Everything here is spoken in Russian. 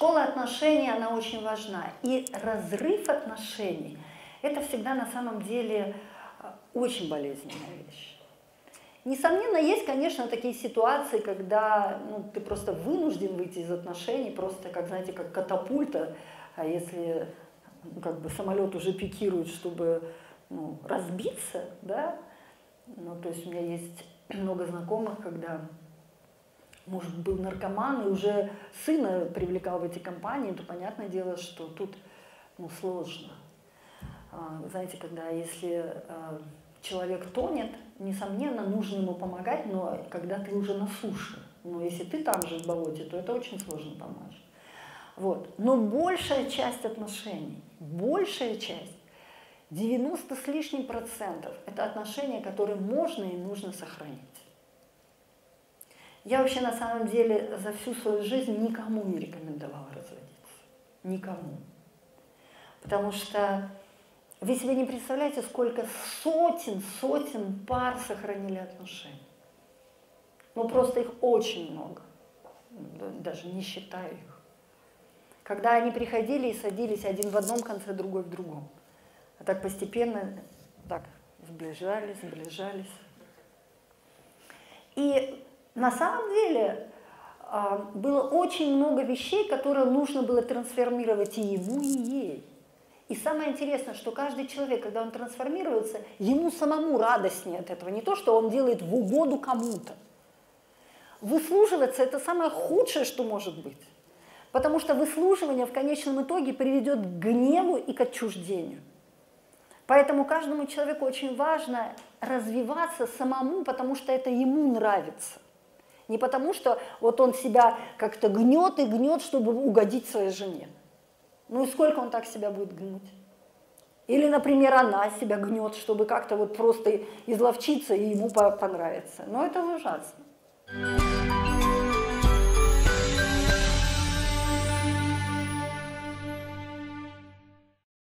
отношений, она очень важна. И разрыв отношений – это всегда на самом деле э, очень болезненная вещь. Несомненно, есть, конечно, такие ситуации, когда ну, ты просто вынужден выйти из отношений, просто, как, знаете, как катапульта, а если ну, как бы самолет уже пикирует, чтобы ну, разбиться, да, ну, то есть у меня есть много знакомых, когда муж был наркоман и уже сына привлекал в эти компании, то понятное дело, что тут ну, сложно. А, знаете, когда если а, человек тонет, несомненно, нужно ему помогать, но когда ты уже на суше, но если ты там же в болоте, то это очень сложно помочь. Вот. Но большая часть отношений, большая часть, 90 с лишним процентов, это отношения, которые можно и нужно сохранить. Я вообще на самом деле за всю свою жизнь никому не рекомендовала разводиться. Никому. Потому что вы себе не представляете, сколько сотен, сотен пар сохранили отношения. Ну просто их очень много. Даже не считаю их. Когда они приходили и садились один в одном конце, другой в другом. А так постепенно так сближались, сближались. И на самом деле а, было очень много вещей, которые нужно было трансформировать и ему, и ей. И самое интересное, что каждый человек, когда он трансформируется, ему самому радостнее от этого. Не то, что он делает в угоду кому-то. Выслуживаться – это самое худшее, что может быть. Потому что выслуживание в конечном итоге приведет к гневу и к отчуждению. Поэтому каждому человеку очень важно развиваться самому, потому что это ему нравится. Не потому, что вот он себя как-то гнет и гнет, чтобы угодить своей жене. Ну и сколько он так себя будет гнуть? Или, например, она себя гнет, чтобы как-то вот просто изловчиться и ему понравиться. Но это ужасно.